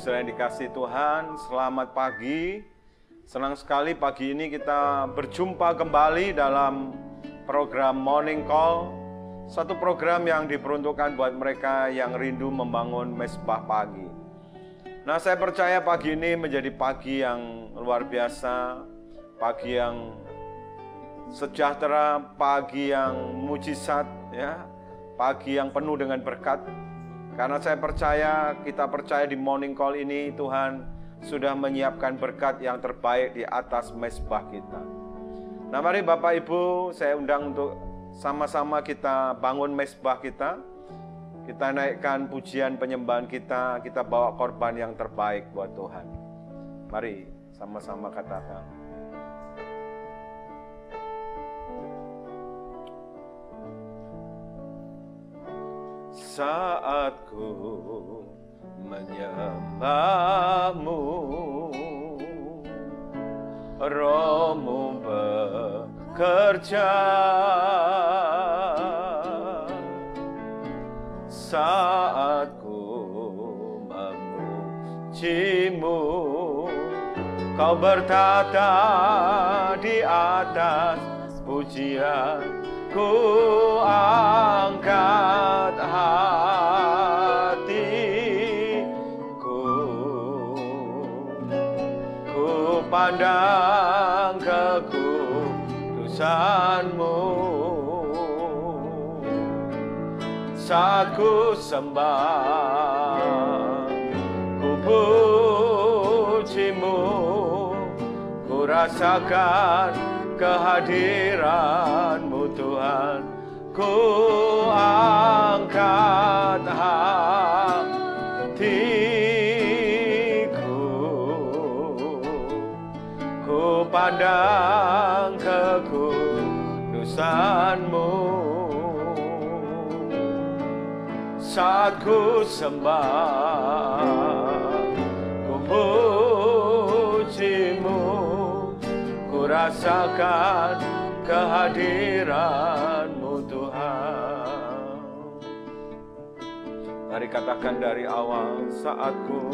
saudara yang dikasih Tuhan, selamat pagi. Senang sekali pagi ini kita berjumpa kembali dalam program Morning Call. Satu program yang diperuntukkan buat mereka yang rindu membangun mesbah pagi. Nah, saya percaya pagi ini menjadi pagi yang luar biasa, pagi yang sejahtera, pagi yang mujizat ya, pagi yang penuh dengan berkat. Karena saya percaya, kita percaya di morning call ini Tuhan sudah menyiapkan berkat yang terbaik di atas mesbah kita. Nah mari Bapak Ibu, saya undang untuk sama-sama kita bangun mesbah kita. Kita naikkan pujian penyembahan kita, kita bawa korban yang terbaik buat Tuhan. Mari sama-sama katakan. Saat ku menyembahmu. Rohmu bekerja. Saat ku memujimu. Kau bertata di atas pujian Ku angkat hatiku Ku pandang kekudusanmu Saat ku sembah Ku pujimu Ku rasakan kehadiranmu Tuhan Angkat hatiku. Ku pandang kekudusanmu. Saat ku sembah Ku pujimu Ku rasakan kehadiranmu Mari katakan dari awal saatku.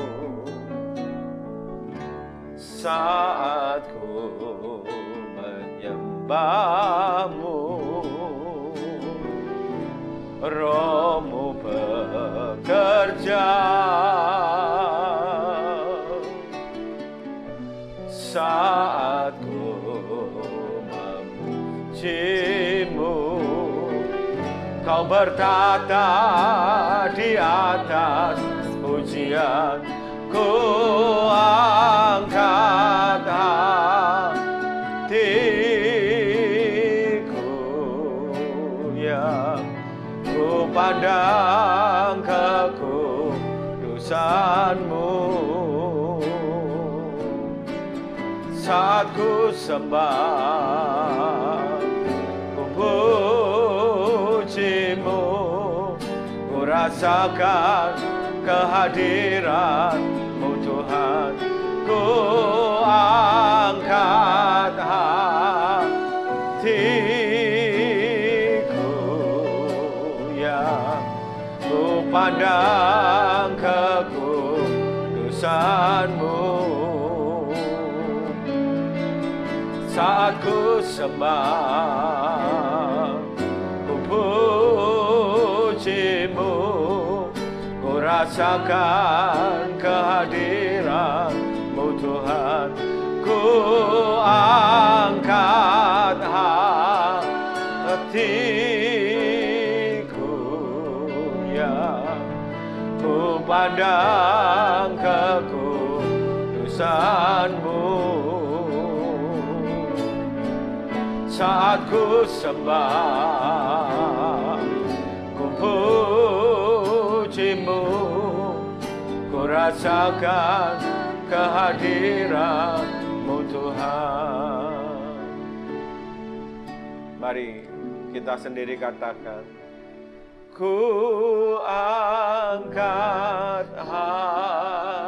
Saatku menyembahmu. Rohmu bekerja. Saat ku memujimu Kau bertata di atas pujian Ku angkat hatiku yang Ku pandang kekudusanmu Saat ku sembah rasakan kehadiranmu Tuhan Ku angkat hatiku yang Ku pandang kekudusanmu Saat ku sembah rasakan kehadiranmu Tuhan. Ku angkat hatiku yang Ku pandang kekudusanmu Saat ku sembah Ku pujimu Ku rasakan kehadiranmu Tuhan. Mari kita sendiri katakan Ku angkat hatiku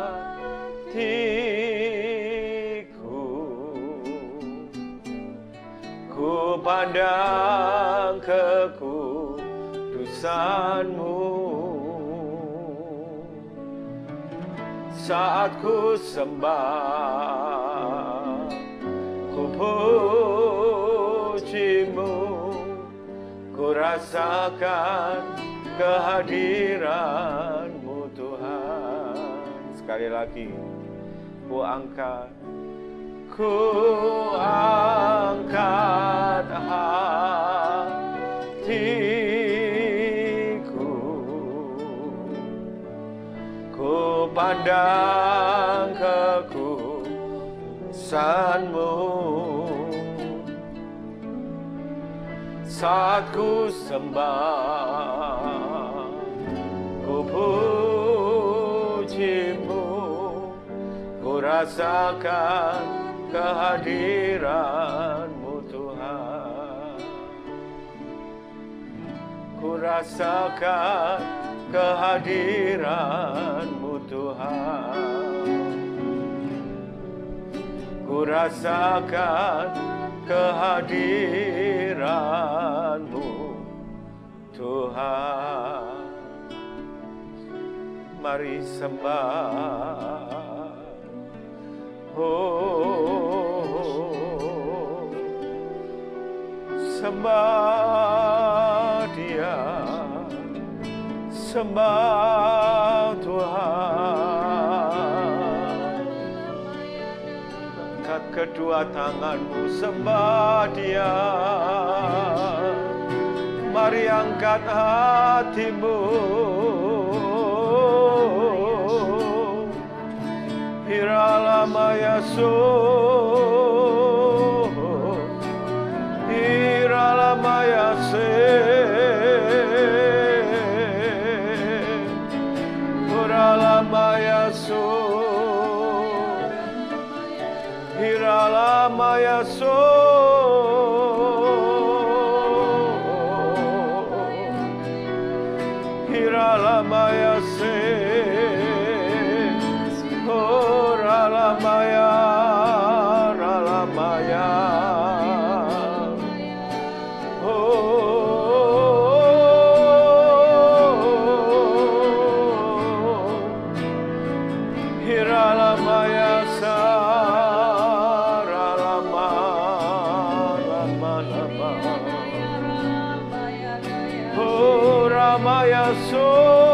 Ku pandang kekudusanmu saat ku sembah ku pujimu ku rasakan kehadiranmu Tuhan. Sekali lagi ku angkat ku angkat hatiku pandang kekusaanmu saat ku sembah ku pujimu ku rasakan kehadiranmu Tuhan. Ku rasakan kehadiranmu Tuhan Ku rasakan kehadiranmu Tuhan. Mari sembah Oh, sembah dia, sembah kedua tanganmu, sembah dia. Mari angkat hatimu. Maya so Oh, Ramaya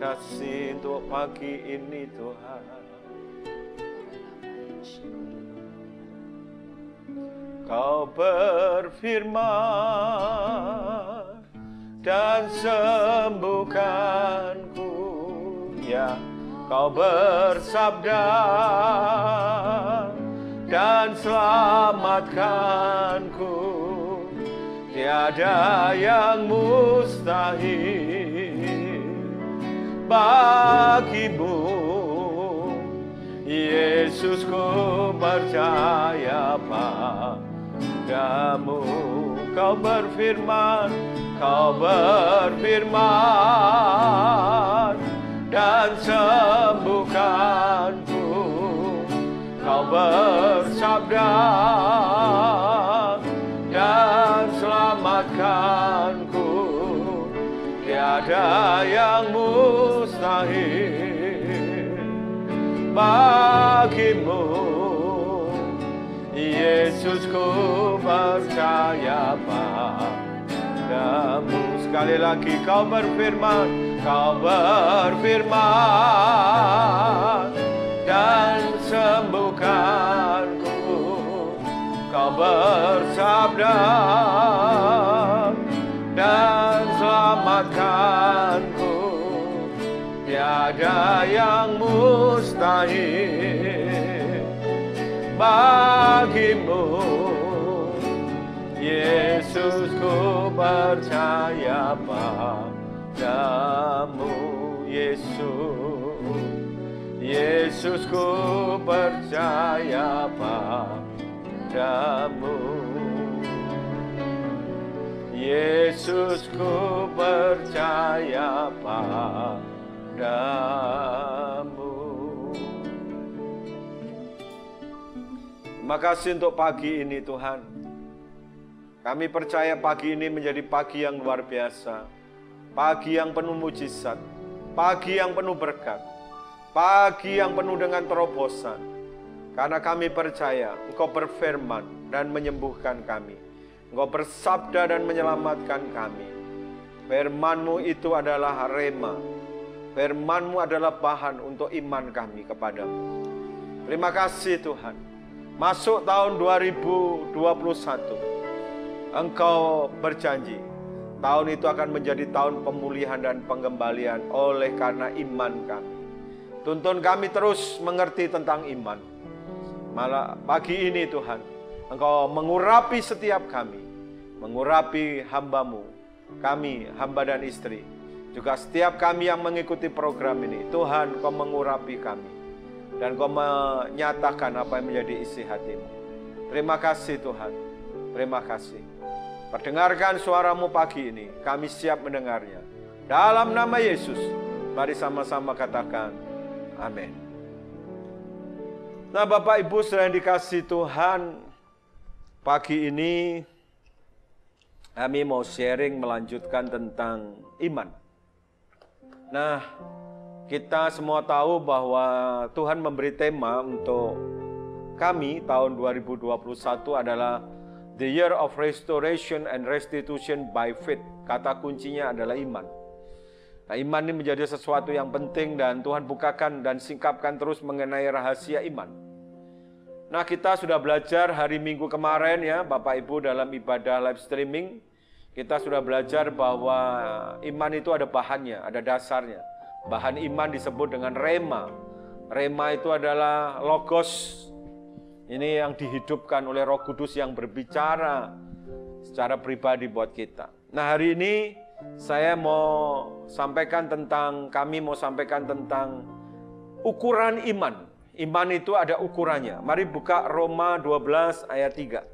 kasih untuk pagi ini Tuhan. Kau berfirman dan sembuhkanku. Ya Kau bersabda dan selamatkanku. Tiada yang mustahil bagimu. Yesus ku percaya padamu. Kau berfirman, kau berfirman dan sembuhkanku. Kau bersabda dan selamatkanku Tiada yang mustahil bagimu. Yesusku percaya padamu. Sekali lagi kau berfirman Kau berfirman Dan sembuhkanku. Kau bersabda dan selamatkanku. Tiada yang mustahil bagimu. Yesus ku percaya padamu Yesus. Yesus ku percaya padamu Yesusku percaya padamu. Terima kasih untuk pagi ini Tuhan. Kami percaya pagi ini menjadi pagi yang luar biasa. Pagi yang penuh mujizat. Pagi yang penuh berkat. Pagi yang penuh dengan terobosan. Karena kami percaya Engkau berfirman dan menyembuhkan kami Engkau bersabda dan menyelamatkan kami. Firmanmu itu adalah rema. Firmanmu adalah bahan untuk iman kami kepadamu. Terima kasih Tuhan. Masuk tahun 2021. Engkau berjanji tahun itu akan menjadi tahun pemulihan dan pengembalian oleh karena iman kami. Tuntun kami terus mengerti tentang iman. Malah pagi ini Tuhan, Engkau mengurapi setiap kami, mengurapi hambamu, kami hamba dan istri, juga setiap kami yang mengikuti program ini. Tuhan, Kau mengurapi kami, dan Kau menyatakan apa yang menjadi isi hatimu. Terima kasih Tuhan, terima kasih. Perdengarkan suaramu pagi ini, kami siap mendengarnya. Dalam nama Yesus, mari sama-sama katakan, amin. Nah Bapak Ibu sudah dikasih Tuhan, Pagi ini kami mau sharing melanjutkan tentang iman. Nah, kita semua tahu bahwa Tuhan memberi tema untuk kami tahun 2021 adalah The Year of Restoration and Restitution by Faith. Kata kuncinya adalah iman. Nah, iman ini menjadi sesuatu yang penting dan Tuhan bukakan dan singkapkan terus mengenai rahasia iman. Nah kita sudah belajar hari Minggu kemarin ya Bapak Ibu dalam ibadah live streaming kita sudah belajar bahwa iman itu ada bahannya, ada dasarnya. Bahan iman disebut dengan rema. Rema itu adalah logos. Ini yang dihidupkan oleh Roh Kudus yang berbicara secara pribadi buat kita. Nah, hari ini saya mau sampaikan tentang kami mau sampaikan tentang ukuran iman. Iman itu ada ukurannya. Mari buka Roma 12 ayat 3.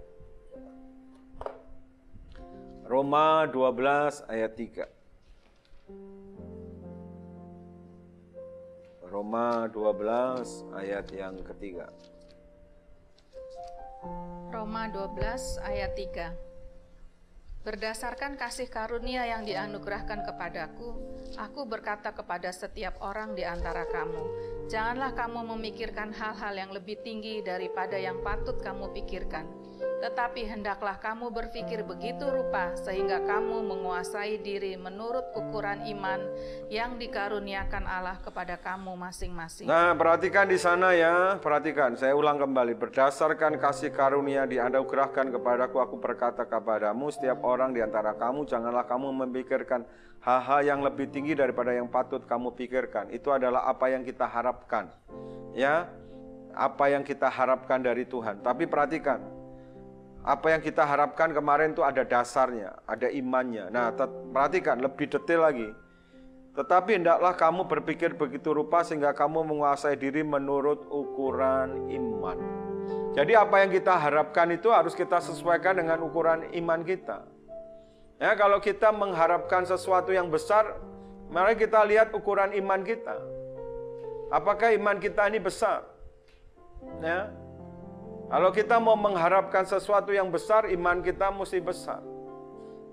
Roma 12 ayat 3. Roma 12 ayat yang ketiga. Roma 12 ayat 3. Berdasarkan kasih karunia yang dianugerahkan kepadaku, aku berkata kepada setiap orang di antara kamu, janganlah kamu memikirkan hal-hal yang lebih tinggi daripada yang patut kamu pikirkan tetapi hendaklah kamu berpikir begitu rupa sehingga kamu menguasai diri menurut ukuran iman yang dikaruniakan Allah kepada kamu masing-masing. Nah, perhatikan di sana ya, perhatikan. Saya ulang kembali. Berdasarkan kasih karunia dianugerahkan kepadaku, aku berkata kepadamu, setiap orang di antara kamu, janganlah kamu memikirkan hal-hal yang lebih tinggi daripada yang patut kamu pikirkan. Itu adalah apa yang kita harapkan. Ya, apa yang kita harapkan dari Tuhan. Tapi perhatikan, apa yang kita harapkan kemarin itu ada dasarnya, ada imannya. Nah, perhatikan lebih detail lagi. Tetapi hendaklah kamu berpikir begitu rupa sehingga kamu menguasai diri menurut ukuran iman. Jadi apa yang kita harapkan itu harus kita sesuaikan dengan ukuran iman kita. Ya, kalau kita mengharapkan sesuatu yang besar, mari kita lihat ukuran iman kita. Apakah iman kita ini besar? Ya, kalau kita mau mengharapkan sesuatu yang besar, iman kita mesti besar.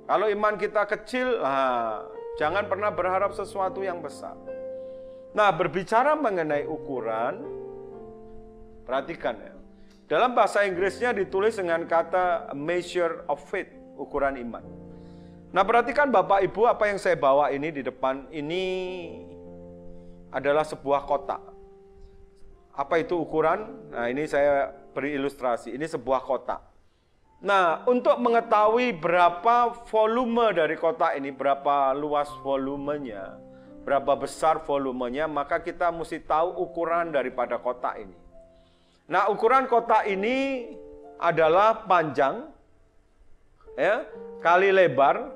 Kalau iman kita kecil, nah, Jangan pernah berharap sesuatu yang besar. Nah, berbicara mengenai ukuran, perhatikan ya. Dalam bahasa Inggrisnya ditulis dengan kata measure of faith, ukuran iman. Nah, perhatikan Bapak Ibu apa yang saya bawa ini di depan ini adalah sebuah kotak. Apa itu ukuran? Nah, ini saya beri ilustrasi. Ini sebuah kotak. Nah, untuk mengetahui berapa volume dari kotak ini, berapa luas volumenya, berapa besar volumenya, maka kita mesti tahu ukuran daripada kotak ini. Nah, ukuran kotak ini adalah panjang ya, kali lebar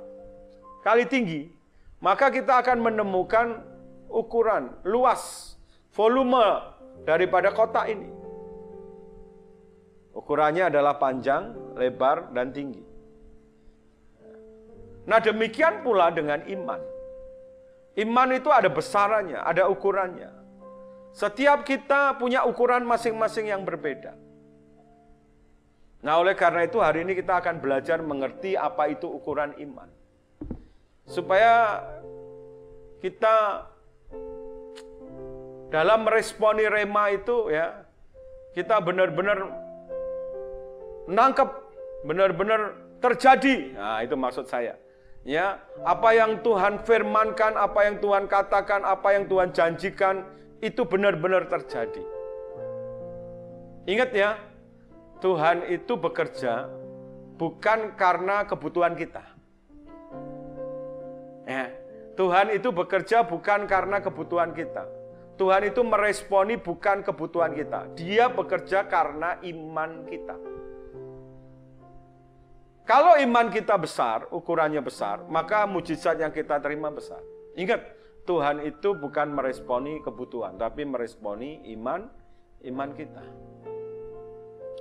kali tinggi. Maka kita akan menemukan ukuran luas volume daripada kotak ini. Ukurannya adalah panjang, lebar, dan tinggi. Nah demikian pula dengan iman. Iman itu ada besarannya, ada ukurannya. Setiap kita punya ukuran masing-masing yang berbeda. Nah oleh karena itu hari ini kita akan belajar mengerti apa itu ukuran iman. Supaya kita dalam meresponi rema itu ya, kita benar-benar nangkep, benar-benar terjadi. Nah, itu maksud saya. Ya, apa yang Tuhan firmankan, apa yang Tuhan katakan, apa yang Tuhan janjikan itu benar-benar terjadi. Ingat ya, Tuhan itu bekerja bukan karena kebutuhan kita. Ya, Tuhan itu bekerja bukan karena kebutuhan kita. Tuhan itu meresponi bukan kebutuhan kita. Dia bekerja karena iman kita. Kalau iman kita besar, ukurannya besar, maka mujizat yang kita terima besar. Ingat, Tuhan itu bukan meresponi kebutuhan, tapi meresponi iman iman kita.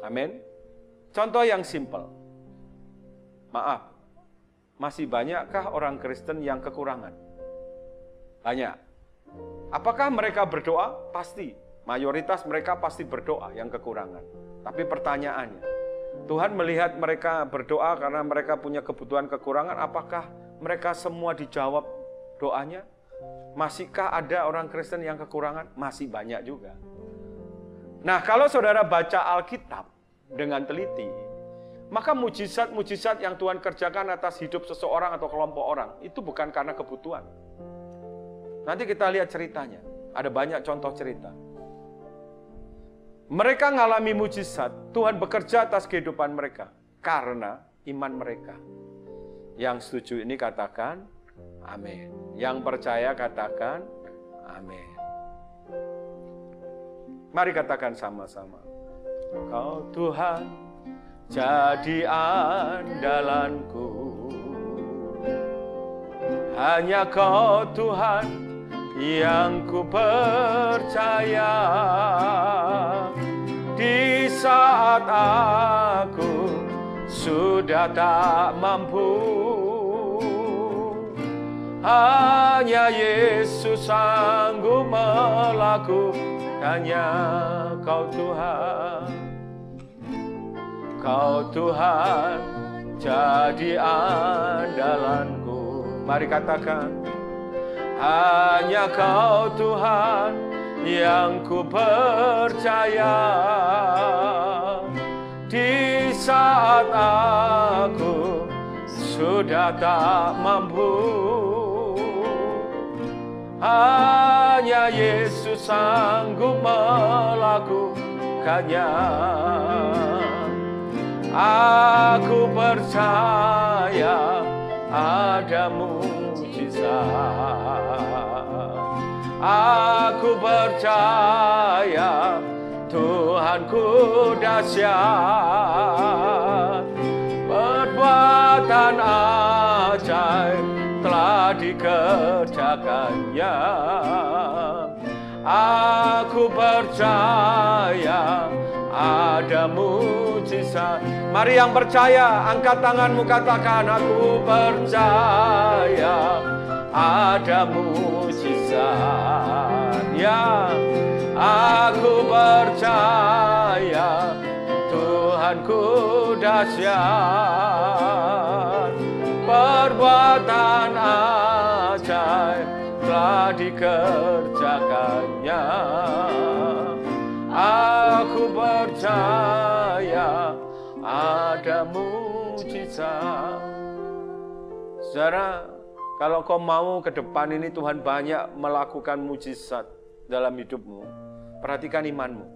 Amin. Contoh yang simpel. Maaf, masih banyakkah orang Kristen yang kekurangan? Banyak. Apakah mereka berdoa? Pasti. Mayoritas mereka pasti berdoa yang kekurangan. Tapi pertanyaannya, Tuhan melihat mereka berdoa karena mereka punya kebutuhan kekurangan, apakah mereka semua dijawab doanya? Masihkah ada orang Kristen yang kekurangan? Masih banyak juga. Nah, kalau saudara baca Alkitab dengan teliti, maka mujizat-mujizat yang Tuhan kerjakan atas hidup seseorang atau kelompok orang itu bukan karena kebutuhan. Nanti kita lihat ceritanya. Ada banyak contoh cerita. Mereka mengalami mujizat, Tuhan bekerja atas kehidupan mereka karena iman mereka. Yang setuju ini katakan amin. Yang percaya katakan amin. Mari katakan sama-sama. Kau Tuhan jadi andalanku. Hanya kau Tuhan yang ku percaya di saat aku sudah tak mampu. Hanya Yesus sanggup melakukannya kau Tuhan. Kau Tuhan jadi andalanku. Mari katakan hanya kau Tuhan yang ku percaya Di saat aku sudah tak mampu Hanya Yesus sanggup melakukannya. Aku percaya ada mujizat Aku percaya Tuhanku dahsyat. Perbuatan ajaib telah dikerjakannya. Aku percaya ada mujizat. Mari yang percaya angkat tanganmu katakan Aku percaya ada mujizat Ya aku percaya Tuhanku dahsyat. Perbuatan ajaib telah dikerjakannya. Aku percaya ada mujizat. Saudara, kalau kau mau ke depan ini Tuhan banyak melakukan mujizat dalam hidupmu Perhatikan imanmu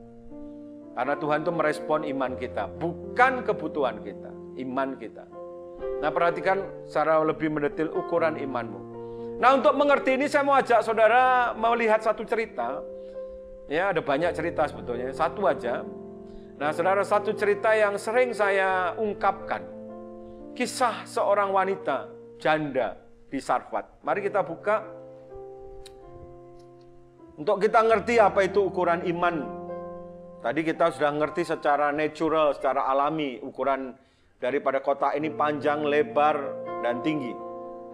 Karena Tuhan itu merespon iman kita Bukan kebutuhan kita, iman kita Nah perhatikan secara lebih mendetil ukuran imanmu Nah untuk mengerti ini saya mau ajak saudara melihat satu cerita Ya, ada banyak cerita sebetulnya. Satu aja. Nah, saudara, satu cerita yang sering saya ungkapkan. Kisah seorang wanita janda di Sarfat. Mari kita buka. Untuk kita ngerti apa itu ukuran iman. Tadi kita sudah ngerti secara natural, secara alami, ukuran daripada kota ini panjang, lebar, dan tinggi.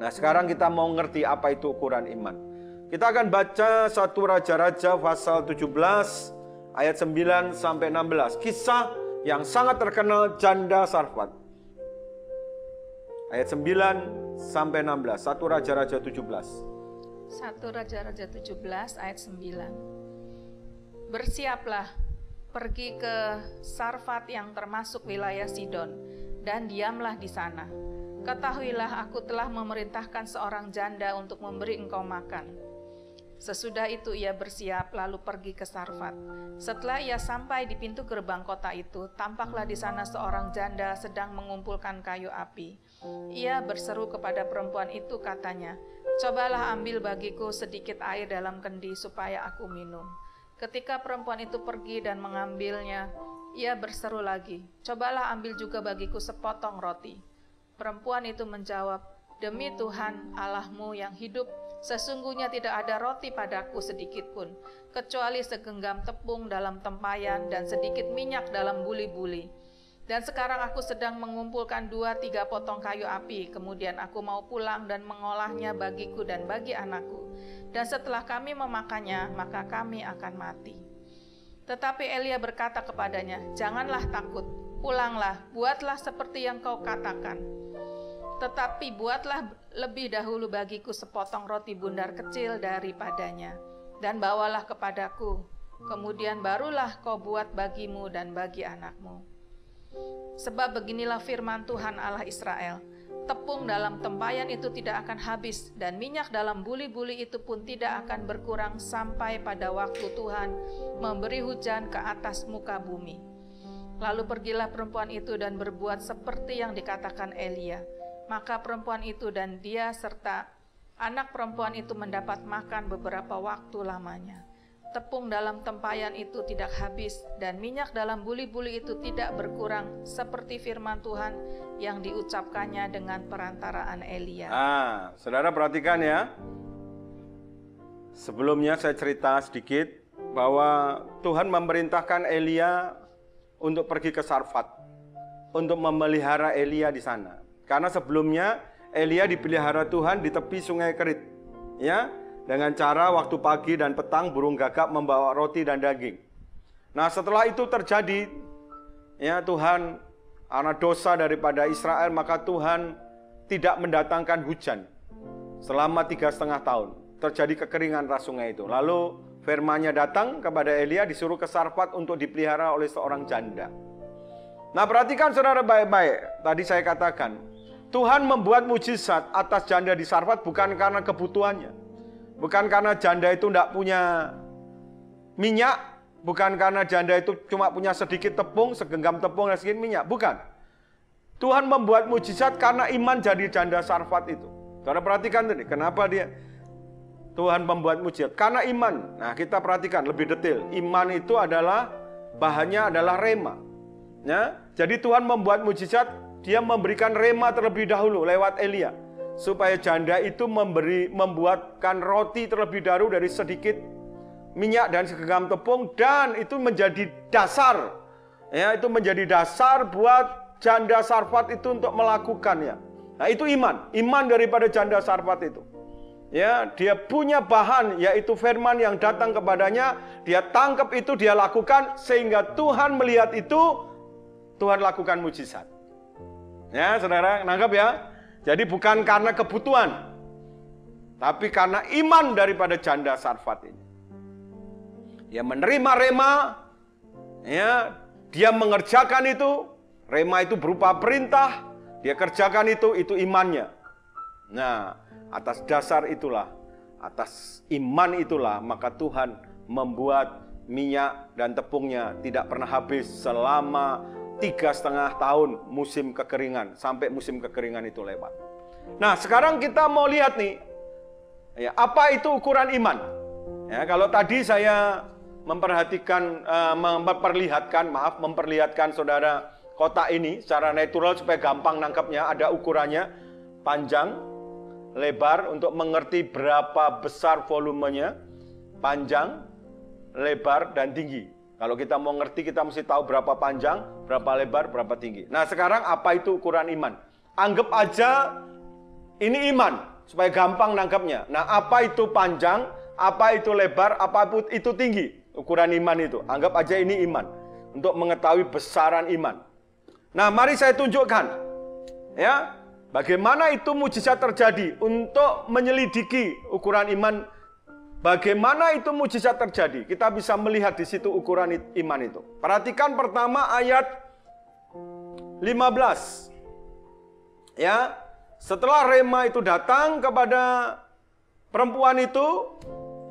Nah, sekarang kita mau ngerti apa itu ukuran iman. Kita akan baca satu Raja-Raja pasal 17 ayat 9 sampai 16. Kisah yang sangat terkenal janda Sarfat. Ayat 9 sampai 16. Satu Raja-Raja 17. Satu Raja-Raja 17 ayat 9. Bersiaplah pergi ke Sarfat yang termasuk wilayah Sidon dan diamlah di sana. Ketahuilah aku telah memerintahkan seorang janda untuk memberi engkau makan Sesudah itu ia bersiap lalu pergi ke Sarfat. Setelah ia sampai di pintu gerbang kota itu, tampaklah di sana seorang janda sedang mengumpulkan kayu api. Ia berseru kepada perempuan itu katanya, "Cobalah ambil bagiku sedikit air dalam kendi supaya aku minum." Ketika perempuan itu pergi dan mengambilnya, ia berseru lagi, "Cobalah ambil juga bagiku sepotong roti." Perempuan itu menjawab, "Demi Tuhan Allahmu yang hidup, Sesungguhnya tidak ada roti padaku sedikit pun, kecuali segenggam tepung dalam tempayan dan sedikit minyak dalam buli-buli. Dan sekarang aku sedang mengumpulkan dua tiga potong kayu api, kemudian aku mau pulang dan mengolahnya bagiku dan bagi anakku. Dan setelah kami memakannya, maka kami akan mati. Tetapi Elia berkata kepadanya, Janganlah takut, pulanglah, buatlah seperti yang kau katakan tetapi buatlah lebih dahulu bagiku sepotong roti bundar kecil daripadanya, dan bawalah kepadaku. Kemudian barulah kau buat bagimu dan bagi anakmu. Sebab beginilah firman Tuhan Allah Israel, tepung dalam tempayan itu tidak akan habis, dan minyak dalam buli-buli itu pun tidak akan berkurang sampai pada waktu Tuhan memberi hujan ke atas muka bumi. Lalu pergilah perempuan itu dan berbuat seperti yang dikatakan Elia maka perempuan itu dan dia serta anak perempuan itu mendapat makan beberapa waktu lamanya. Tepung dalam tempayan itu tidak habis dan minyak dalam buli-buli itu tidak berkurang seperti firman Tuhan yang diucapkannya dengan perantaraan Elia. Ah, saudara perhatikan ya. Sebelumnya saya cerita sedikit bahwa Tuhan memerintahkan Elia untuk pergi ke Sarfat untuk memelihara Elia di sana. Karena sebelumnya Elia dipelihara Tuhan di tepi sungai Kerit. Ya, dengan cara waktu pagi dan petang burung gagak membawa roti dan daging. Nah, setelah itu terjadi ya Tuhan karena dosa daripada Israel maka Tuhan tidak mendatangkan hujan selama tiga setengah tahun. Terjadi kekeringan ras itu. Lalu firmannya datang kepada Elia disuruh ke Sarfat untuk dipelihara oleh seorang janda. Nah perhatikan saudara baik-baik. Tadi saya katakan Tuhan membuat mujizat atas janda di Sarfat bukan karena kebutuhannya. Bukan karena janda itu tidak punya minyak. Bukan karena janda itu cuma punya sedikit tepung, segenggam tepung dan sedikit minyak. Bukan. Tuhan membuat mujizat karena iman jadi janda Sarfat itu. Karena perhatikan tadi, kenapa dia Tuhan membuat mujizat? Karena iman. Nah kita perhatikan lebih detail. Iman itu adalah bahannya adalah rema. Ya, jadi Tuhan membuat mujizat dia memberikan rema terlebih dahulu lewat Elia supaya janda itu memberi membuatkan roti terlebih dahulu dari sedikit minyak dan segenggam tepung dan itu menjadi dasar ya itu menjadi dasar buat janda Sarfat itu untuk melakukannya. Nah, itu iman, iman daripada janda Sarfat itu. Ya, dia punya bahan yaitu firman yang datang kepadanya, dia tangkap itu, dia lakukan sehingga Tuhan melihat itu, Tuhan lakukan mujizat. Ya, saudara, nangkap ya. Jadi bukan karena kebutuhan. Tapi karena iman daripada janda Sarfat ini. Dia menerima rema, ya, dia mengerjakan itu, rema itu berupa perintah, dia kerjakan itu, itu imannya. Nah, atas dasar itulah, atas iman itulah, maka Tuhan membuat minyak dan tepungnya tidak pernah habis selama tiga setengah tahun musim kekeringan sampai musim kekeringan itu lewat. Nah sekarang kita mau lihat nih, ya apa itu ukuran iman? Ya kalau tadi saya memperhatikan, uh, memperlihatkan, maaf, memperlihatkan saudara kota ini secara natural supaya gampang nangkapnya, ada ukurannya panjang, lebar untuk mengerti berapa besar volumenya, panjang, lebar, dan tinggi. Kalau kita mau ngerti, kita mesti tahu berapa panjang, berapa lebar, berapa tinggi. Nah sekarang apa itu ukuran iman? Anggap aja ini iman, supaya gampang nangkapnya. Nah apa itu panjang, apa itu lebar, apa itu tinggi? Ukuran iman itu. Anggap aja ini iman. Untuk mengetahui besaran iman. Nah mari saya tunjukkan. Ya, Bagaimana itu mujizat terjadi untuk menyelidiki ukuran iman Bagaimana itu mujizat terjadi? Kita bisa melihat di situ ukuran iman itu. Perhatikan pertama ayat 15. Ya, setelah Rema itu datang kepada perempuan itu,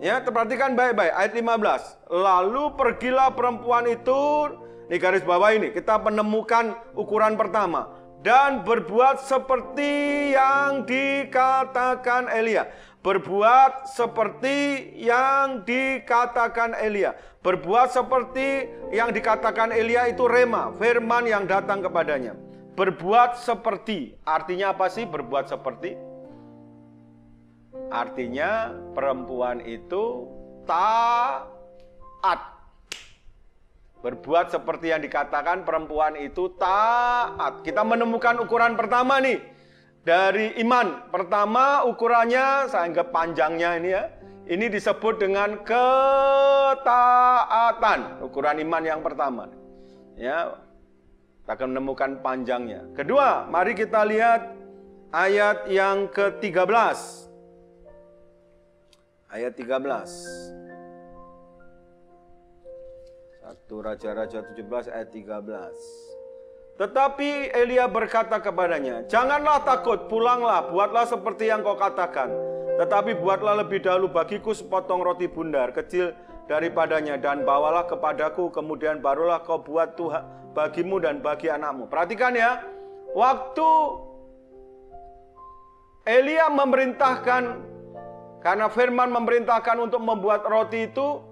ya, perhatikan baik-baik ayat 15. Lalu pergilah perempuan itu, di garis bawah ini kita menemukan ukuran pertama dan berbuat seperti yang dikatakan Elia berbuat seperti yang dikatakan Elia. Berbuat seperti yang dikatakan Elia itu rema, firman yang datang kepadanya. Berbuat seperti, artinya apa sih berbuat seperti? Artinya perempuan itu taat. Berbuat seperti yang dikatakan perempuan itu taat. Kita menemukan ukuran pertama nih dari iman. Pertama ukurannya saya anggap panjangnya ini ya. Ini disebut dengan ketaatan. Ukuran iman yang pertama. Ya. Kita akan menemukan panjangnya. Kedua, mari kita lihat ayat yang ke-13. Ayat 13. Satu Raja-Raja 17 ayat 13. Tetapi Elia berkata kepadanya, "Janganlah takut, pulanglah, buatlah seperti yang kau katakan. Tetapi buatlah lebih dahulu bagiku sepotong roti bundar kecil daripadanya dan bawalah kepadaku, kemudian barulah kau buat Tuhan bagimu dan bagi anakmu." Perhatikan ya, waktu Elia memerintahkan karena firman memerintahkan untuk membuat roti itu,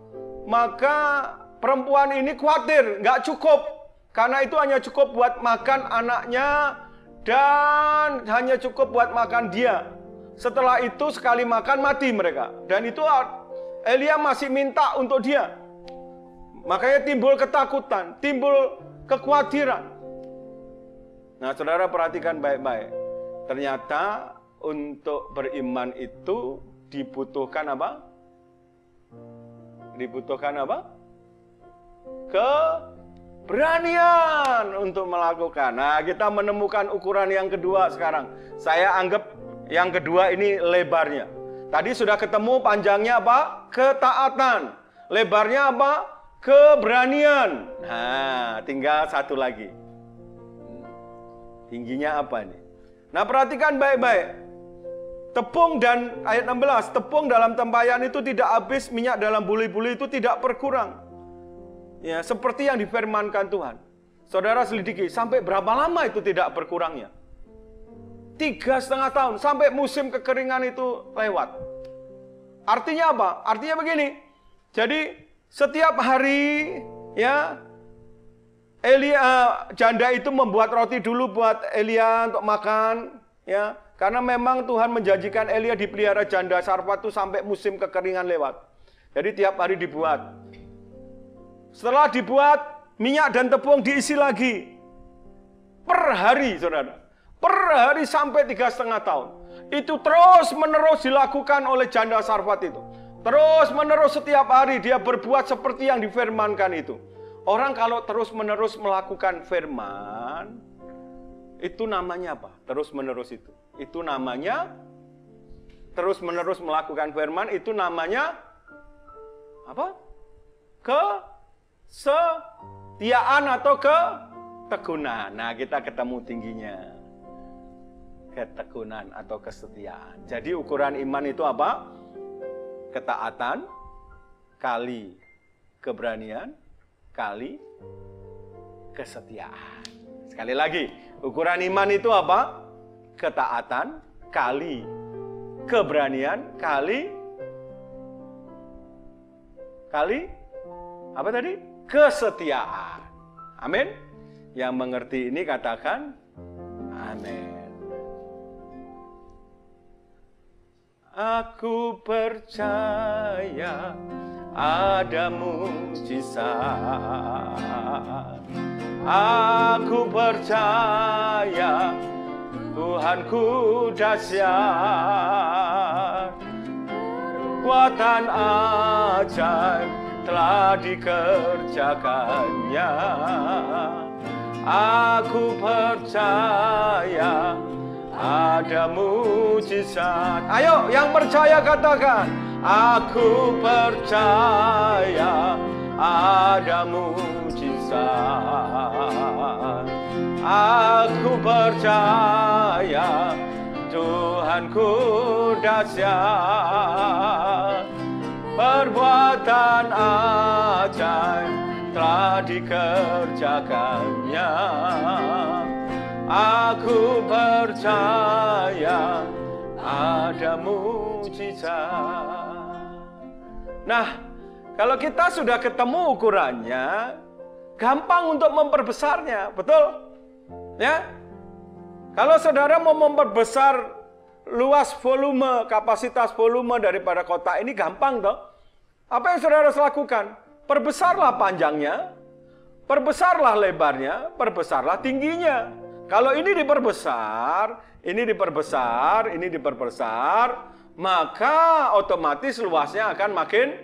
maka perempuan ini khawatir, nggak cukup karena itu hanya cukup buat makan anaknya dan hanya cukup buat makan dia. Setelah itu sekali makan mati mereka. Dan itu Elia masih minta untuk dia. Makanya timbul ketakutan, timbul kekhawatiran. Nah, saudara perhatikan baik-baik. Ternyata untuk beriman itu dibutuhkan apa? Dibutuhkan apa? Ke Beranian untuk melakukan. Nah, kita menemukan ukuran yang kedua sekarang. Saya anggap yang kedua ini lebarnya. Tadi sudah ketemu panjangnya apa? Ketaatan. Lebarnya apa? Keberanian. Nah, tinggal satu lagi. Tingginya apa nih? Nah, perhatikan baik-baik. Tepung dan ayat 16, tepung dalam tempayan itu tidak habis, minyak dalam buli-buli itu tidak berkurang. Ya, seperti yang difirmankan Tuhan. Saudara selidiki, sampai berapa lama itu tidak berkurangnya? Tiga setengah tahun, sampai musim kekeringan itu lewat. Artinya apa? Artinya begini, jadi setiap hari ya Elia janda itu membuat roti dulu buat Elia untuk makan ya karena memang Tuhan menjanjikan Elia dipelihara janda Sarfat itu sampai musim kekeringan lewat. Jadi tiap hari dibuat. Setelah dibuat, minyak dan tepung diisi lagi. Per hari, saudara. Per hari sampai tiga setengah tahun. Itu terus menerus dilakukan oleh janda Sarfat itu. Terus menerus setiap hari dia berbuat seperti yang difirmankan itu. Orang kalau terus menerus melakukan firman, itu namanya apa? Terus menerus itu. Itu namanya terus-menerus melakukan firman itu namanya apa? Kesetiaan atau ketekunan. Nah, kita ketemu tingginya. Ketekunan atau kesetiaan. Jadi ukuran iman itu apa? Ketaatan kali keberanian kali kesetiaan. Sekali lagi, ukuran iman itu apa? Ketaatan kali keberanian kali kali apa tadi? Kesetiaan. Amin. Yang mengerti ini katakan amin. Aku percaya ada mujizat. Aku percaya Tuhanku dahsyat Kekuatan ajaib telah dikerjakannya. Aku percaya ada mujizat. Ayo yang percaya katakan Aku percaya ada mujizat. Aku percaya Tuhanku dahsyat Perbuatan ajaib telah dikerjakannya. Aku percaya ada mujizat. Nah, kalau kita sudah ketemu ukurannya, gampang untuk memperbesarnya, betul? Ya, kalau saudara mau memperbesar luas volume, kapasitas volume daripada kota ini gampang toh. Apa yang saudara harus lakukan? Perbesarlah panjangnya, perbesarlah lebarnya, perbesarlah tingginya. Kalau ini diperbesar, ini diperbesar, ini diperbesar, maka otomatis luasnya akan makin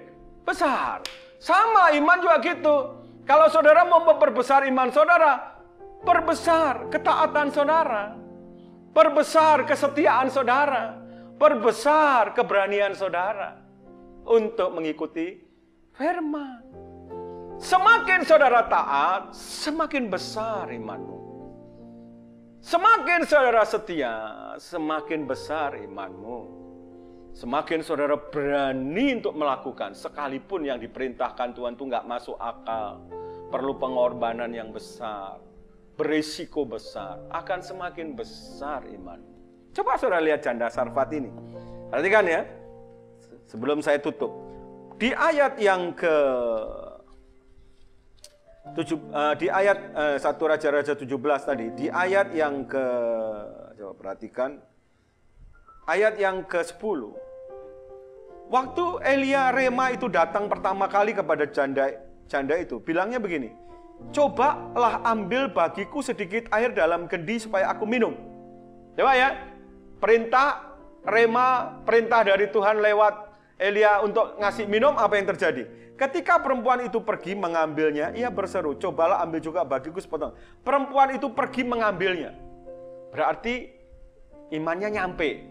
besar. Sama iman juga gitu. Kalau saudara mau memperbesar iman saudara, Perbesar ketaatan saudara. Perbesar kesetiaan saudara. Perbesar keberanian saudara. Untuk mengikuti firman. Semakin saudara taat, semakin besar imanmu. Semakin saudara setia, semakin besar imanmu. Semakin saudara berani untuk melakukan, sekalipun yang diperintahkan Tuhan itu nggak masuk akal, perlu pengorbanan yang besar berisiko besar, akan semakin besar iman. Coba saudara lihat janda Sarfat ini. Perhatikan ya, sebelum saya tutup. Di ayat yang ke tujuh, uh, di ayat uh, satu Raja-Raja 17 tadi, di ayat yang ke coba perhatikan ayat yang ke 10. Waktu Elia Rema itu datang pertama kali kepada janda janda itu, bilangnya begini, cobalah ambil bagiku sedikit air dalam kendi supaya aku minum. Coba ya, perintah rema, perintah dari Tuhan lewat Elia untuk ngasih minum, apa yang terjadi? Ketika perempuan itu pergi mengambilnya, ia berseru, cobalah ambil juga bagiku sepotong. Perempuan itu pergi mengambilnya. Berarti imannya nyampe.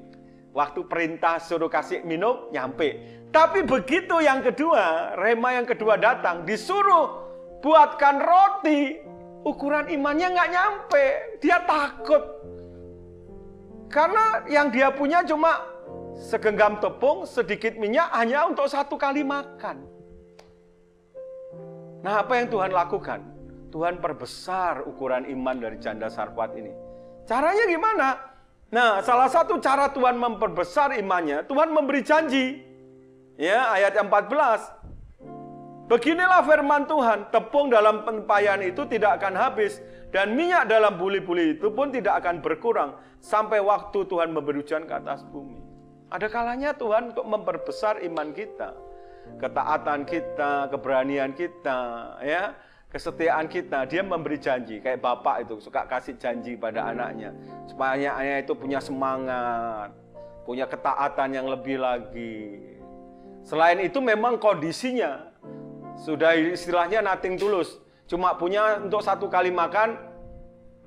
Waktu perintah suruh kasih minum, nyampe. Tapi begitu yang kedua, rema yang kedua datang, disuruh buatkan roti, ukuran imannya nggak nyampe. Dia takut. Karena yang dia punya cuma segenggam tepung, sedikit minyak hanya untuk satu kali makan. Nah apa yang Tuhan lakukan? Tuhan perbesar ukuran iman dari janda sarfat ini. Caranya gimana? Nah, salah satu cara Tuhan memperbesar imannya, Tuhan memberi janji. Ya, ayat 14. Beginilah firman Tuhan, tepung dalam pempayan itu tidak akan habis dan minyak dalam buli-buli itu pun tidak akan berkurang sampai waktu Tuhan memberi hujan ke atas bumi. Ada kalanya Tuhan untuk memperbesar iman kita, ketaatan kita, keberanian kita, ya, kesetiaan kita. Dia memberi janji, kayak bapak itu suka kasih janji pada anaknya supaya anaknya itu punya semangat, punya ketaatan yang lebih lagi. Selain itu memang kondisinya sudah istilahnya nothing tulus. Cuma punya untuk satu kali makan,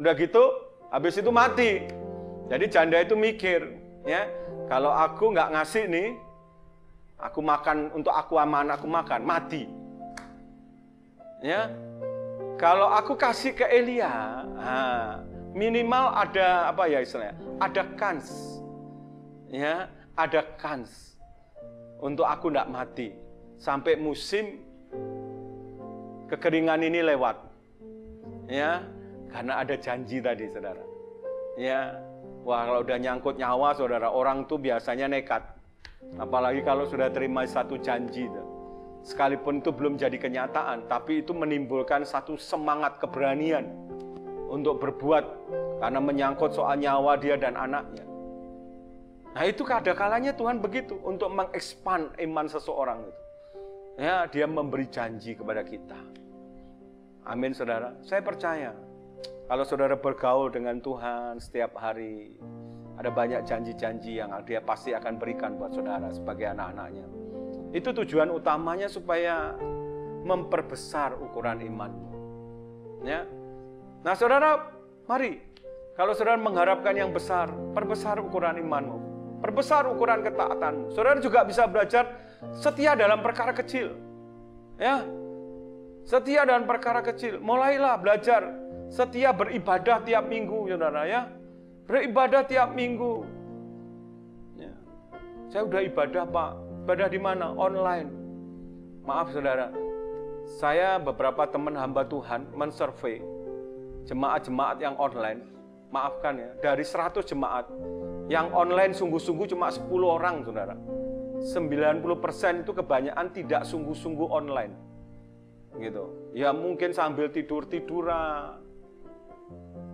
udah gitu, habis itu mati. Jadi janda itu mikir, ya. Kalau aku nggak ngasih nih, aku makan untuk aku aman, aku makan, mati. Ya, kalau aku kasih ke Elia, minimal ada apa ya istilahnya? Ada kans, ya, ada kans untuk aku tidak mati sampai musim kekeringan ini lewat, ya, karena ada janji tadi, saudara. Ya, wah kalau udah nyangkut nyawa, saudara, orang tuh biasanya nekat, apalagi kalau sudah terima satu janji. Sekalipun itu belum jadi kenyataan, tapi itu menimbulkan satu semangat keberanian untuk berbuat karena menyangkut soal nyawa dia dan anaknya. Nah itu kadang kalanya Tuhan begitu untuk mengekspan iman seseorang itu. Ya, dia memberi janji kepada kita. Amin saudara. Saya percaya kalau saudara bergaul dengan Tuhan setiap hari, ada banyak janji-janji yang dia pasti akan berikan buat saudara sebagai anak-anaknya. Itu tujuan utamanya supaya memperbesar ukuran iman. Ya. Nah, Saudara, mari kalau Saudara mengharapkan yang besar, perbesar ukuran imanmu. Perbesar ukuran ketaatan. Saudara juga bisa belajar setia dalam perkara kecil. Ya. Setia dalam perkara kecil. Mulailah belajar setia beribadah tiap minggu, Saudara ya. Beribadah tiap minggu. Ya. Saya udah ibadah, Pak Ibadah di mana? Online. Maaf saudara, saya beberapa teman hamba Tuhan mensurvey jemaat-jemaat yang online. Maafkan ya, dari 100 jemaat yang online sungguh-sungguh cuma 10 orang saudara. 90% itu kebanyakan tidak sungguh-sungguh online. Gitu. Ya mungkin sambil tidur-tiduran,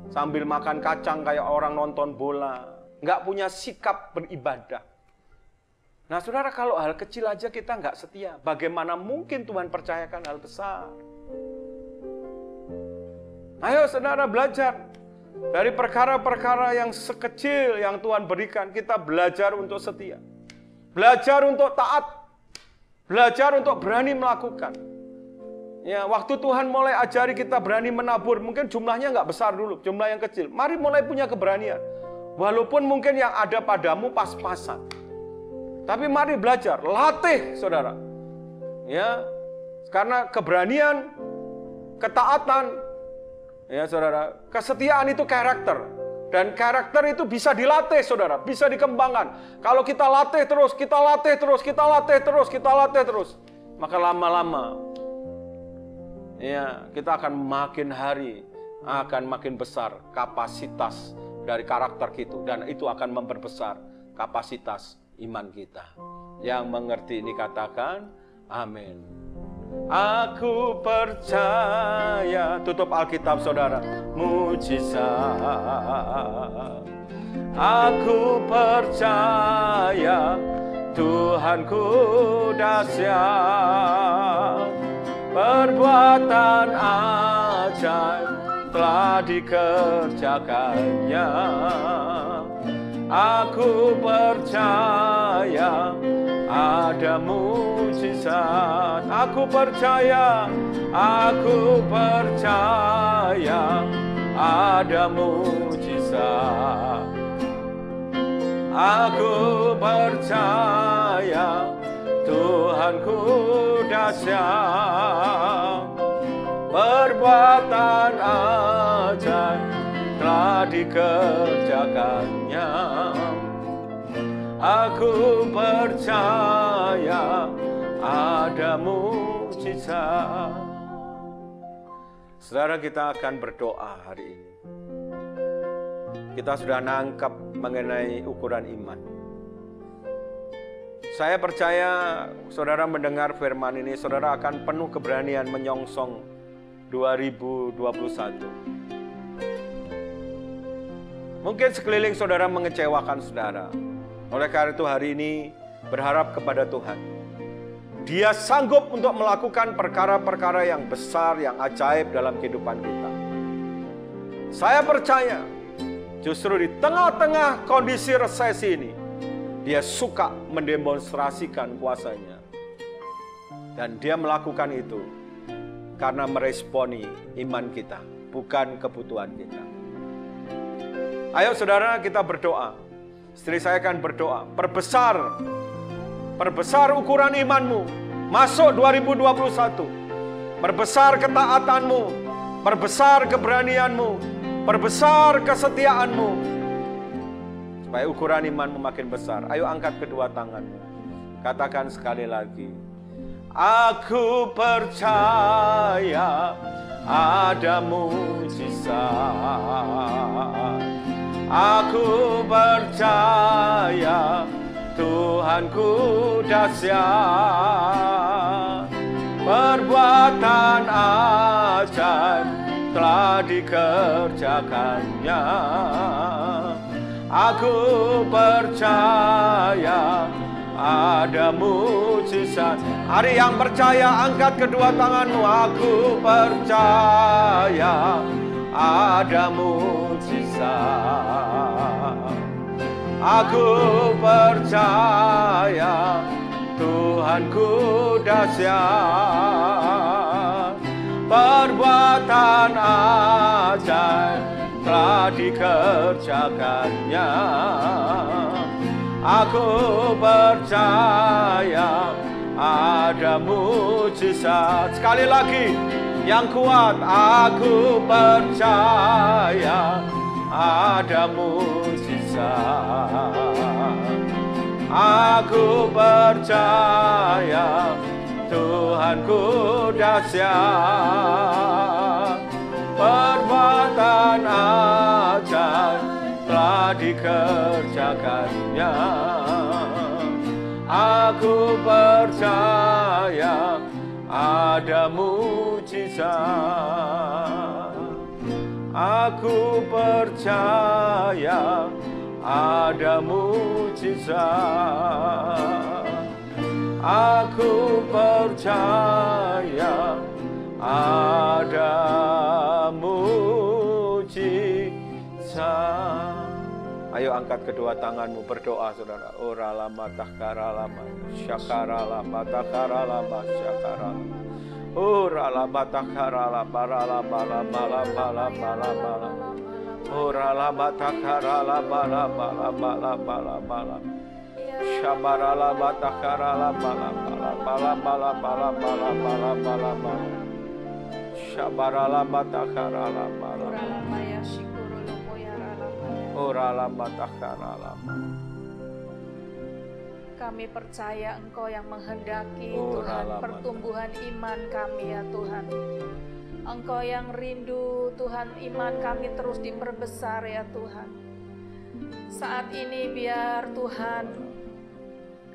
sambil makan kacang kayak orang nonton bola, nggak punya sikap beribadah. Nah saudara kalau hal kecil aja kita nggak setia, bagaimana mungkin Tuhan percayakan hal besar? Ayo saudara belajar dari perkara-perkara yang sekecil yang Tuhan berikan, kita belajar untuk setia. Belajar untuk taat. Belajar untuk berani melakukan. Ya, waktu Tuhan mulai ajari kita berani menabur, mungkin jumlahnya nggak besar dulu, jumlah yang kecil. Mari mulai punya keberanian. Walaupun mungkin yang ada padamu pas-pasan. Tapi mari belajar, latih saudara. Ya, karena keberanian, ketaatan, ya saudara, kesetiaan itu karakter. Dan karakter itu bisa dilatih saudara, bisa dikembangkan. Kalau kita latih terus, kita latih terus, kita latih terus, kita latih terus. Maka lama-lama, ya kita akan makin hari, akan makin besar kapasitas dari karakter itu. Dan itu akan memperbesar kapasitas iman kita. Yang mengerti ini katakan amin. Aku percaya, tutup Alkitab saudara, mujizat. Aku percaya Tuhanku dahsyat, perbuatan ajaib telah dikerjakannya Aku percaya ada mujizat. Aku percaya, aku percaya ada mujizat. Aku percaya Tuhanku dahsyat. Perbuatan ajaib telah dikerjakannya. Aku percaya ada mujizat. Saudara kita akan berdoa hari ini. Kita sudah nangkap mengenai ukuran iman saya percaya saudara mendengar firman ini, saudara akan penuh keberanian menyongsong 2021. Mungkin sekeliling saudara mengecewakan saudara. Oleh karena itu hari ini berharap kepada Tuhan. Dia sanggup untuk melakukan perkara-perkara yang besar, yang ajaib dalam kehidupan kita. Saya percaya justru di tengah-tengah kondisi resesi ini, dia suka mendemonstrasikan kuasanya. Dan dia melakukan itu karena meresponi iman kita, bukan kebutuhan kita. Ayo saudara kita berdoa. Istri saya akan berdoa, perbesar, perbesar ukuran imanmu, masuk 2021, perbesar ketaatanmu, perbesar keberanianmu, perbesar kesetiaanmu, supaya ukuran imanmu makin besar. Ayo angkat kedua tanganmu, katakan sekali lagi, Aku percaya ada mujizat. Aku percaya Tuhanku dahsyat. Perbuatan ajaib telah dikerjakannya. Aku percaya ada mujizat. Hari yang percaya angkat kedua tanganmu. Aku percaya ada mujizat. Aku percaya Tuhanku dahsyat. Perbuatan ajaib telah dikerjakannya. Aku percaya ada mujizat. Sekali lagi yang kuat Aku percaya ada mujizat. Aku percaya Tuhanku dahsyat Perbuatan ajaib telah dikerjakannya. Aku percaya ada mujizat. Aku percaya ada mujizat. Aku percaya ada Ayo angkat kedua tanganmu berdoa saudara. Ora lama takara lama syakara lama takara lama syakara. Ora lama takara lama lama lama lama lama lama. Ora lama takara lama lama lama lama lama lama. Syabara lama takara lama lama lama lama lama lama lama lama lama. Syabara lama takara lama lama. Ora lama takara lama. Kami percaya Engkau yang menghendaki Tuhan pertumbuhan iman kami ya Tuhan. Engkau yang rindu Tuhan iman kami terus diperbesar ya Tuhan. Saat ini biar Tuhan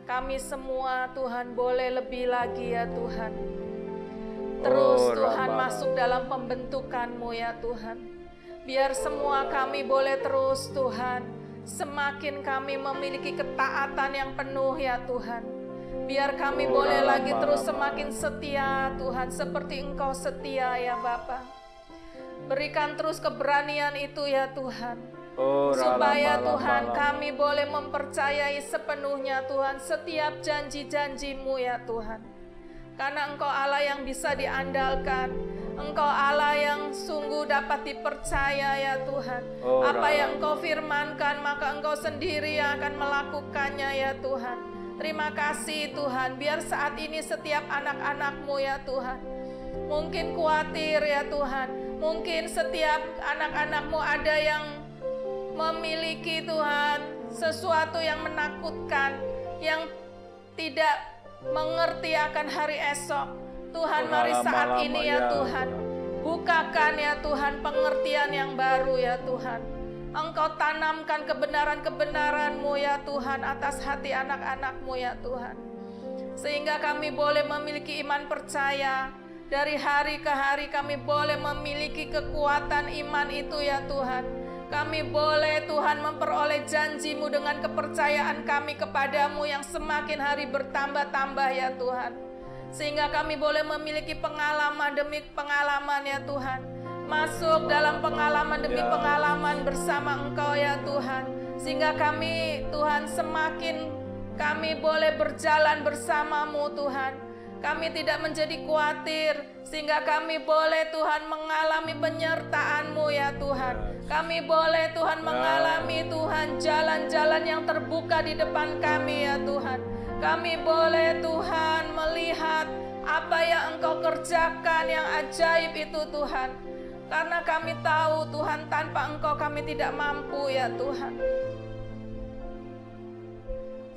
kami semua Tuhan boleh lebih lagi ya Tuhan. Terus Tuhan masuk dalam pembentukanmu ya Tuhan. Biar semua kami boleh terus Tuhan, semakin kami memiliki ketaatan yang penuh ya Tuhan. Biar kami boleh lagi terus semakin setia Tuhan, seperti Engkau setia ya Bapa. Berikan terus keberanian itu ya Tuhan. Oh, supaya Tuhan kami boleh mempercayai sepenuhnya Tuhan setiap janji-janjimu ya Tuhan. Karena Engkau Allah yang bisa diandalkan, Engkau Allah yang sungguh dapat dipercaya ya Tuhan. Oh, Apa yang Engkau firmankan maka Engkau sendiri yang akan melakukannya ya Tuhan. Terima kasih Tuhan, biar saat ini setiap anak-anakmu ya Tuhan. Mungkin khawatir ya Tuhan, mungkin setiap anak-anakmu ada yang memiliki Tuhan sesuatu yang menakutkan, yang tidak mengerti akan hari esok. Tuhan mari saat ini ya, ya Tuhan. Bukakan ya Tuhan pengertian yang baru ya Tuhan. Engkau tanamkan kebenaran-kebenaranmu ya Tuhan atas hati anak-anakmu ya Tuhan. Sehingga kami boleh memiliki iman percaya. Dari hari ke hari kami boleh memiliki kekuatan iman itu ya Tuhan. Kami boleh Tuhan memperoleh janjimu dengan kepercayaan kami kepadamu yang semakin hari bertambah-tambah ya Tuhan. Sehingga kami boleh memiliki pengalaman demi pengalaman ya Tuhan. Masuk dalam pengalaman demi ya. pengalaman bersama Engkau ya Tuhan. Sehingga kami Tuhan semakin kami boleh berjalan bersamamu Tuhan. Kami tidak menjadi khawatir sehingga kami boleh Tuhan mengalami penyertaan-Mu ya Tuhan. Kami boleh Tuhan mengalami Tuhan jalan-jalan yang terbuka di depan kami ya Tuhan. Kami boleh Tuhan melihat apa yang Engkau kerjakan yang ajaib itu Tuhan. Karena kami tahu Tuhan tanpa Engkau kami tidak mampu ya Tuhan.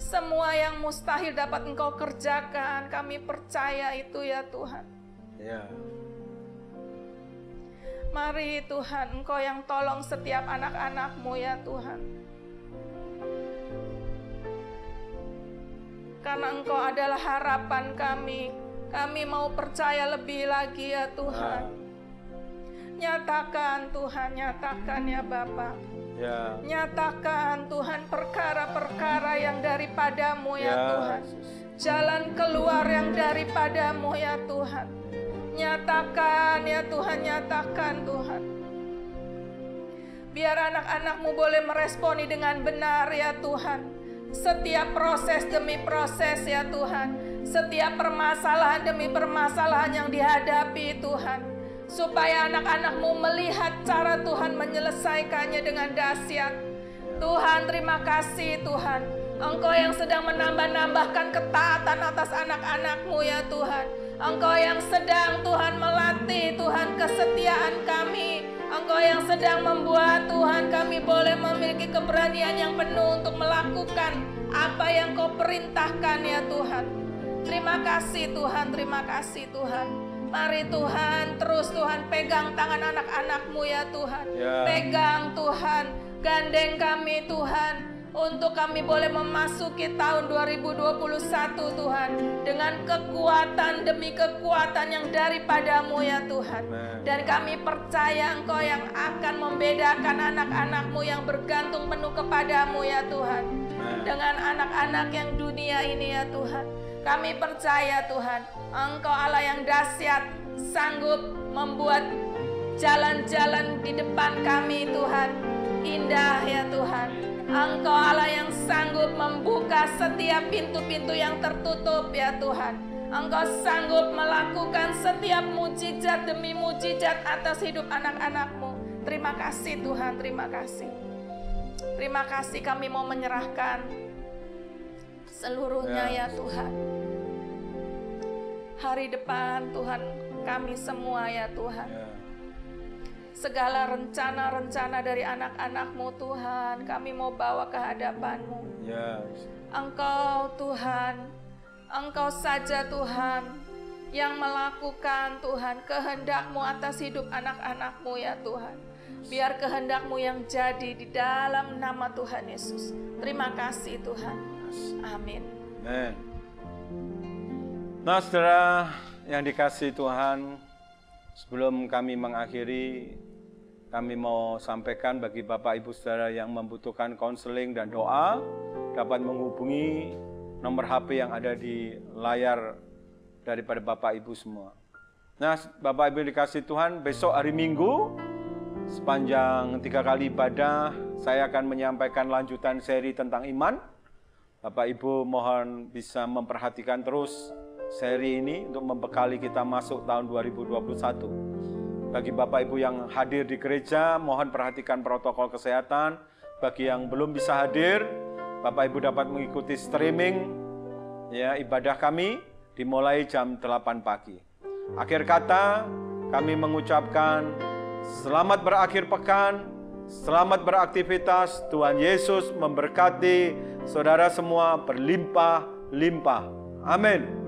Semua yang mustahil dapat Engkau kerjakan, kami percaya itu ya Tuhan. Ya. Mari Tuhan, Engkau yang tolong setiap anak-anakmu ya Tuhan. Karena Engkau adalah harapan kami. Kami mau percaya lebih lagi ya Tuhan. Nyatakan Tuhan, nyatakan ya Bapak. Ya. Nyatakan Tuhan perkara-perkara yang daripadamu ya, Ya, Tuhan. Jalan keluar yang daripadamu ya Tuhan. Nyatakan ya Tuhan, nyatakan Tuhan. Biar anak-anakmu boleh meresponi dengan benar ya Tuhan. Setiap proses demi proses ya Tuhan. Setiap permasalahan demi permasalahan yang dihadapi Tuhan supaya anak-anakmu melihat cara Tuhan menyelesaikannya dengan dahsyat. Tuhan, terima kasih Tuhan. Engkau yang sedang menambah-nambahkan ketaatan atas anak-anakmu ya Tuhan. Engkau yang sedang Tuhan melatih Tuhan kesetiaan kami. Engkau yang sedang membuat Tuhan kami boleh memiliki keberanian yang penuh untuk melakukan apa yang kau perintahkan ya Tuhan. Terima kasih Tuhan, terima kasih Tuhan. Mari Tuhan, terus Tuhan pegang tangan anak-anakmu ya Tuhan. Ya. Pegang Tuhan, gandeng kami Tuhan. Untuk kami boleh memasuki tahun 2021 Tuhan. Dengan kekuatan demi kekuatan yang daripadamu ya Tuhan. Dan kami percaya Engkau yang akan membedakan anak-anakmu yang bergantung penuh kepadamu ya Tuhan. Dengan anak-anak yang dunia ini ya Tuhan. Kami percaya Tuhan, Engkau Allah yang dahsyat, sanggup membuat jalan-jalan di depan kami Tuhan. Indah ya Tuhan. Engkau Allah yang sanggup membuka setiap pintu-pintu yang tertutup ya Tuhan. Engkau sanggup melakukan setiap mujizat demi mujizat atas hidup anak-anakmu. Terima kasih Tuhan, terima kasih. Terima kasih kami mau menyerahkan seluruhnya ya Tuhan. Hari depan Tuhan kami semua ya Tuhan. Ya. Segala rencana-rencana dari anak-anakmu Tuhan kami mau bawa ke hadapanmu. Ya. Engkau Tuhan, Engkau saja Tuhan yang melakukan Tuhan kehendakmu atas hidup anak-anakmu ya Tuhan. Biar kehendakmu yang jadi di dalam nama Tuhan Yesus. Terima kasih Tuhan. Amin. Amen. Nah, saudara yang dikasih Tuhan, sebelum kami mengakhiri, kami mau sampaikan bagi Bapak Ibu Saudara yang membutuhkan konseling dan doa, dapat menghubungi nomor HP yang ada di layar daripada Bapak Ibu semua. Nah, Bapak Ibu dikasih Tuhan, besok hari Minggu, sepanjang tiga kali ibadah, saya akan menyampaikan lanjutan seri tentang iman. Bapak Ibu mohon bisa memperhatikan terus seri ini untuk membekali kita masuk tahun 2021. Bagi Bapak Ibu yang hadir di gereja, mohon perhatikan protokol kesehatan. Bagi yang belum bisa hadir, Bapak Ibu dapat mengikuti streaming ya ibadah kami dimulai jam 8 pagi. Akhir kata, kami mengucapkan selamat berakhir pekan, selamat beraktivitas. Tuhan Yesus memberkati saudara semua berlimpah-limpah. Amin.